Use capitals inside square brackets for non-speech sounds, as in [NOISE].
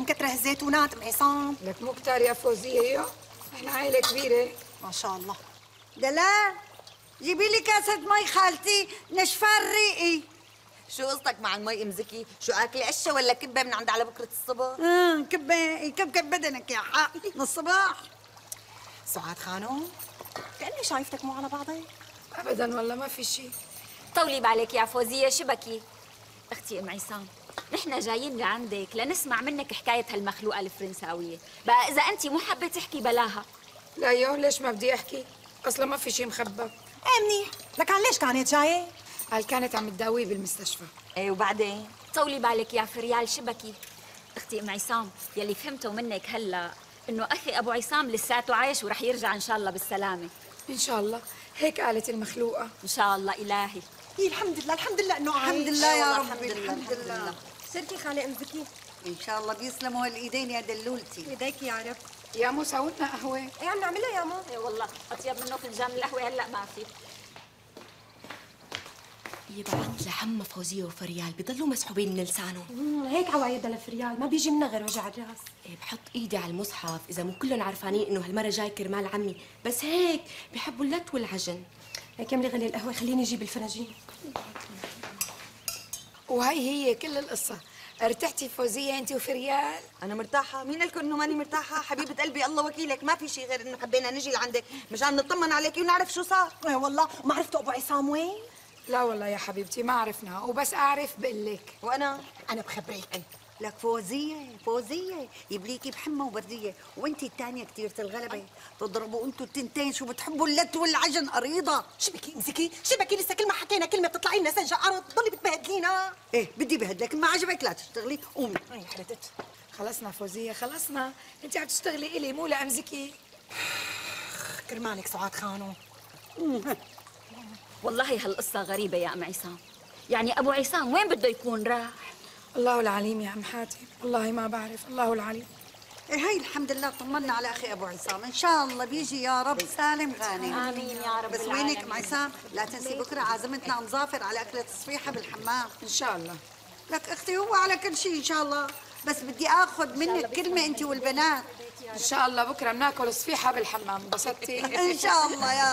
مكتره الزيتونات ام عصام لك مو كتار يا فوزية يو إحنا عائلة كبيرة. ما شاء الله. دلال جيبي لي كاسة مي خالتي نشفان ريقي شو قصدك مع المي ام زكي شو اكل عجة ولا كبة من عند على بكرة الصبح؟ آه كبة يكبكب بدنك يا حق. من الصباح. سعاد خانم كأني شايفتك مو على بعضك ابدا والله ما في شيء طولي بالك يا فوزية شبكي. أختي أم عصام. نحن جايين لعندك لنسمع منك حكاية هالمخلوقة الفرنساوية. بقى إذا أنت مو حابة تحكي بلاها. لا يو ليش ما بدي أحكي؟ أصلا ما في شيء مخبى إيه منيح. لك عن ليش كانت جاية؟ قال كانت عم تداويه بالمستشفى. إيه وبعدين؟ طولي بالك يا فريال شبكي. أختي أم عصام يلي فهمته منك هلا إنه أخي أبو عصام لساته عايش ورح يرجع إن شاء الله بالسلامة. إن شاء الله. هيك قالت المخلوقة. إن شاء الله إلهي. هي الحمد لله الحمد لله إنه عايش. الحمد لله يا والله ربي الحمد لله سرتي خالة ام زكي إن شاء الله بيسلموا هالايدين يا دلولتي. ايديك يا رب. يا مو سوتنا قهوة. إيه عم نعملها يا ماما إيه والله أطيب منه فنجان القهوة هلأ ما في. يبعت لعمة فوزية وفريال بضلوا مسحوبين من لسانهم. هيك عوايدها لفريال ما بيجي منها غير وجع الرأس. إيه بحط إيدي على المصحف إذا مو كلهم عرفانين إنه هالمرة جاي كرمال عمي. بس هيك بحبوا اللت والعجن. هيك املي غلي القهوة خليني أجيب الفناجين وهي هي كل القصة. ارتحتي فوزية انت وفريال. أنا مرتاحة. مين قال لكم إنه ماني مرتاحة؟ حبيبة قلبي الله وكيلك. ما في شيء غير إنه حبينا نجي لعندك مشان نطمن عليكي ونعرف شو صار. إيه والله. وما عرفتوا أبو عصام وين؟ لا والله يا حبيبتي ما عرفنا. وبس أعرف بقول لك وأنا؟ أنا بخبرك. لك فوزية فوزية يبليكي بحمى وبردية. وانتي الثانية كتيرة الغلبة. تضربوا أنتوا التنتين شو بتحبوا اللت والعجن. قريضة شبكي امسكي شبكي لسه كل ما حكينا كلمه بتطلعي لنا سنجة أرض ضلي بتبهدلينا. إيه بدي بهدلك. ما عجبك لا تشتغلي. قومي. أي حرتت خلصنا فوزية خلصنا. انت عم تشتغلي إلي مو لامزكي [SIGHS] كرمالك سعاد خانو. والله هالقصة غريبة يا أم عصام. يعني أبو عصام وين بده يكون راح؟ الله العليم يا أم حاتم. والله ما بعرف. الله العليم. إيه هاي الحمد لله طمنا على أخي أبو عصام. إن شاء الله بيجي يا رب سالم غانم آمين يا رب بس وينك ام عصام لا تنسي بكرة عازمتنا أم ظافر على أكلة تصفيحه بالحمام. إن شاء الله. لك أختي هو على كل شيء إن شاء الله. بس بدي آخذ منك كلمة أنت والبنات. إن شاء الله بكرة بناكل صفيحه بالحمام. انبسطتي. إن شاء الله يا